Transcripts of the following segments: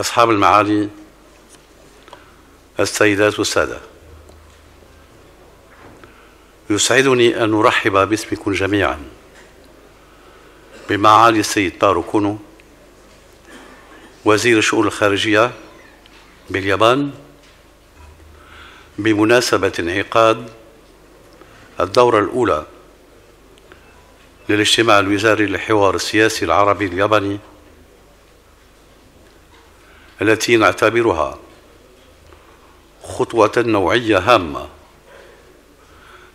أصحاب المعالي السيدات والسادة. يسعدني أن أرحب باسمكم جميعا بمعالي السيد تارو كونو وزير الشؤون الخارجية باليابان بمناسبة انعقاد الدورة الأولى للاجتماع الوزاري للحوار السياسي العربي الياباني التي نعتبرها خطوة نوعية هامة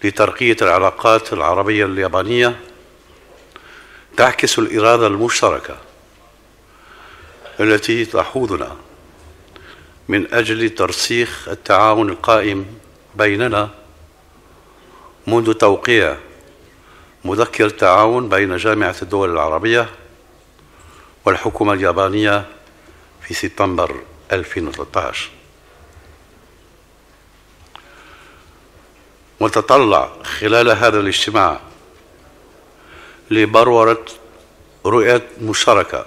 لترقية العلاقات العربية اليابانية تعكس الإرادة المشتركة التي تحوضنا من أجل ترسيخ التعاون القائم بيننا منذ توقيع مذكر تعاون بين جامعة الدول العربية والحكومة اليابانية في سبتمبر 2013 وتطلع خلال هذا الاجتماع لبرورة رؤية مشتركة.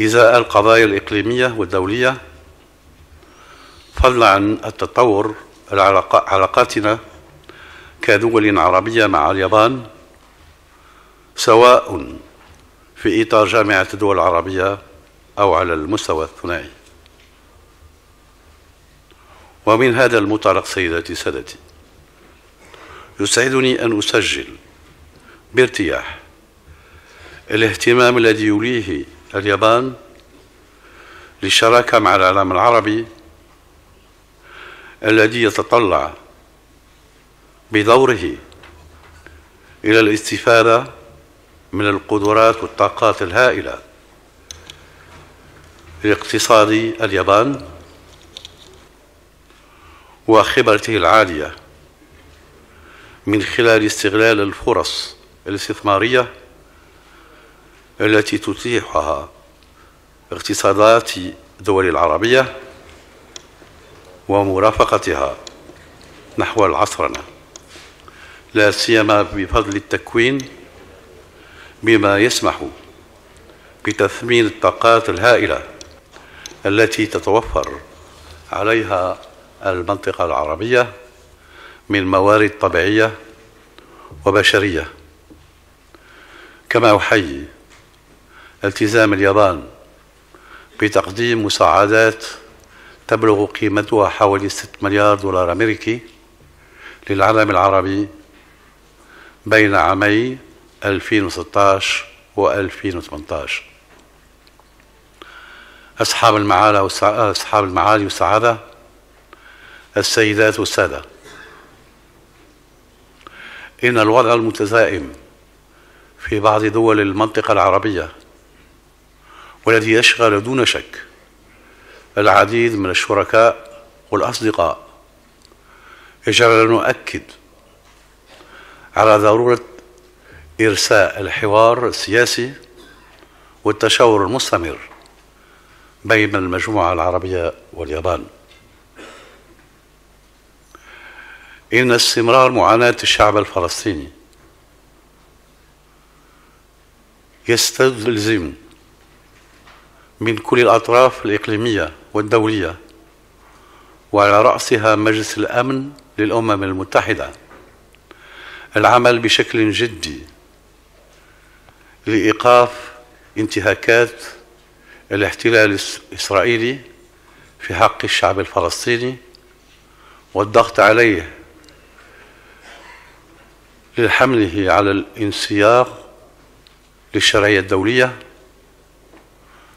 إزاء القضايا الإقليمية والدولية فضلا عن التطور علاقاتنا كدول عربية مع اليابان سواء في إطار جامعة الدول العربية أو على المستوى الثنائي. ومن هذا المنطلق سيداتي سادتي يسعدني أن أسجل بارتياح الاهتمام الذي يوليه اليابان للشراكة مع العالم العربي الذي يتطلع بدوره إلى الاستفادة من القدرات والطاقات الهائلة لاقتصاد اليابان وخبرته العالية من خلال استغلال الفرص الاستثمارية التي تتيحها اقتصادات الدول العربية ومرافقتها نحو العصرنة لا سيما بفضل التكوين بما يسمح بتثمين الطاقات الهائلة التي تتوفر عليها المنطقة العربية من موارد طبيعية وبشرية. كما أحيي التزام اليابان بتقديم مساعدات تبلغ قيمتها حوالي 6 مليار دولار أمريكي للعالم العربي بين عامي 2016 و 2018 أصحاب المعالي أصحاب المعالي والسعادة السيدات والسادة. إن الوضع المتزائم في بعض دول المنطقة العربية والذي يشغل دون شك العديد من الشركاء والأصدقاء يجعلنا نؤكد على ضرورة إرساء الحوار السياسي والتشاور المستمر. بين المجموعة العربية واليابان. إن استمرار معاناة الشعب الفلسطيني يستلزم من كل الأطراف الإقليمية والدولية وعلى رأسها مجلس الأمن للأمم المتحدة العمل بشكل جدي لإيقاف انتهاكات الاحتلال الإسرائيلي في حق الشعب الفلسطيني والضغط عليه لحمله على الانسياق للشرعية الدولية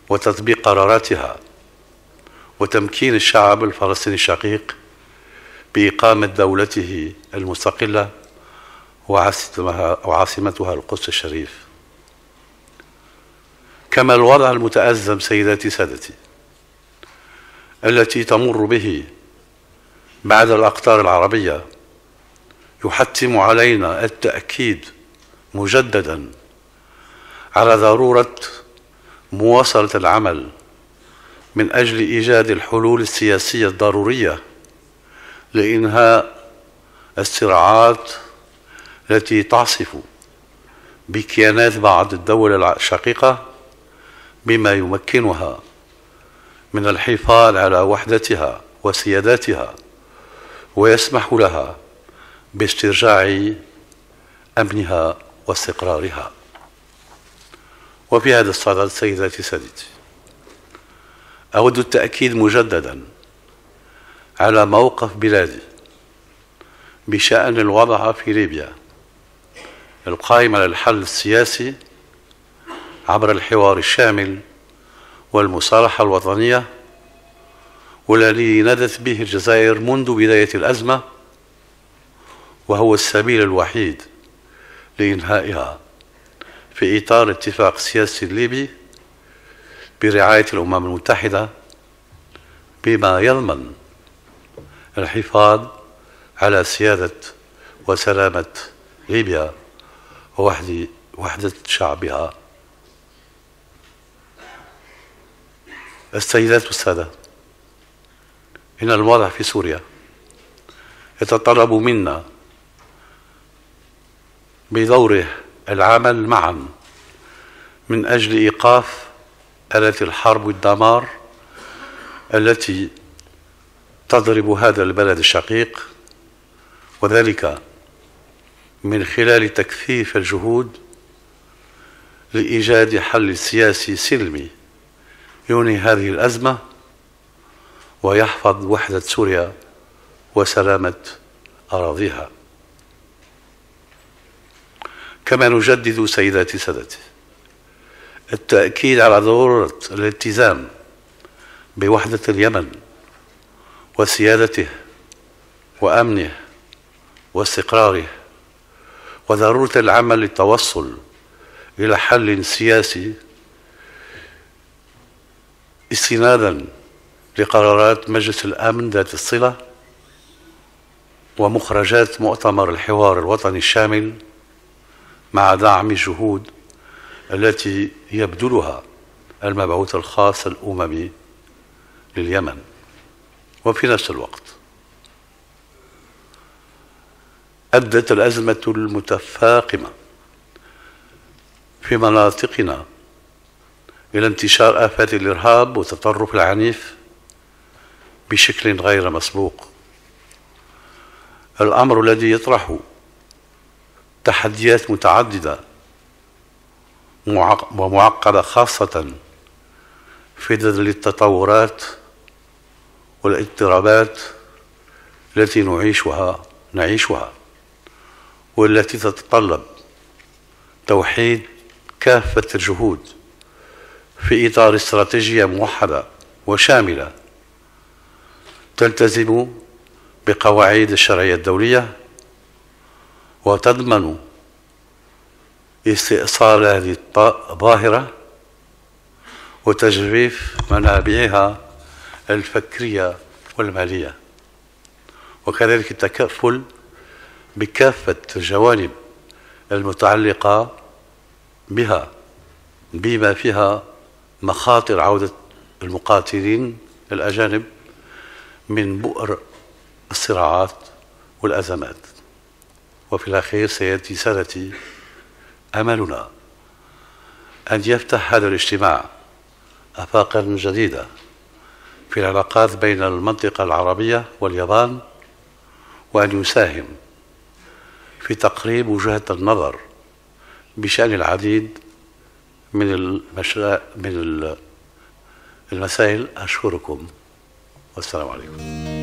وتطبيق قراراتها وتمكين الشعب الفلسطيني الشقيق بإقامة دولته المستقلة وعاصمتها القدس الشريف. كما الوضع المتأزم سيداتي سادتي التي تمر به بعد الأقطار العربية يحتم علينا التأكيد مجددا على ضرورة مواصلة العمل من أجل إيجاد الحلول السياسية الضرورية لإنهاء الصراعات التي تعصف بكيانات بعض الدول الشقيقة بما يمكنها من الحفاظ على وحدتها وسياداتها ويسمح لها باسترجاع أمنها واستقرارها. وفي هذا الصدد سيداتي سادتي أود التأكيد مجددا على موقف بلادي بشأن الوضع في ليبيا القائم على الحل السياسي عبر الحوار الشامل والمصالحة الوطنية والذي ندت به الجزائر منذ بداية الأزمة وهو السبيل الوحيد لإنهائها في إطار اتفاق سياسي ليبي برعاية الأمم المتحدة بما يضمن الحفاظ على سيادة وسلامة ليبيا ووحدة وحدة شعبها. السيدات والسادة إن الوضع في سوريا يتطلب منا بدوره العمل معا من أجل إيقاف آلة الحرب والدمار التي تضرب هذا البلد الشقيق وذلك من خلال تكثيف الجهود لإيجاد حل سياسي سلمي ينهي هذه الأزمة ويحفظ وحدة سوريا وسلامة أراضيها. كما نجدد سيداتي سادتي التأكيد على ضرورة الالتزام بوحدة اليمن وسيادته وأمنه واستقراره وضرورة العمل للتوصل إلى حل سياسي استنادا لقرارات مجلس الأمن ذات الصلة ومخرجات مؤتمر الحوار الوطني الشامل مع دعم الجهود التي يبذلها المبعوث الخاص الأممي لليمن. وفي نفس الوقت أدت الأزمة المتفاقمة في مناطقنا إلى انتشار آفات الإرهاب والتطرف العنيف بشكل غير مسبوق. الأمر الذي يطرح تحديات متعددة ومعقدة خاصة في ظل التطورات والاضطرابات التي نعيشها نعيشها والتي تتطلب توحيد كافة الجهود. في إطار استراتيجية موحدة وشاملة تلتزم بقواعد الشرعية الدولية وتضمن استئصال هذه الظاهرة وتجريف منابعها الفكرية والمالية. وكذلك التكفل بكافة الجوانب المتعلقة بها بما فيها مخاطر عودة المقاتلين الأجانب من بؤر الصراعات والأزمات. وفي الأخير سيأتي سادتي أملنا أن يفتح هذا الاجتماع آفاقا جديدة في العلاقات بين المنطقة العربية واليابان وأن يساهم في تقريب وجهة النظر بشأن العديد من المشا... من المسائل أشكركم. والسلام عليكم.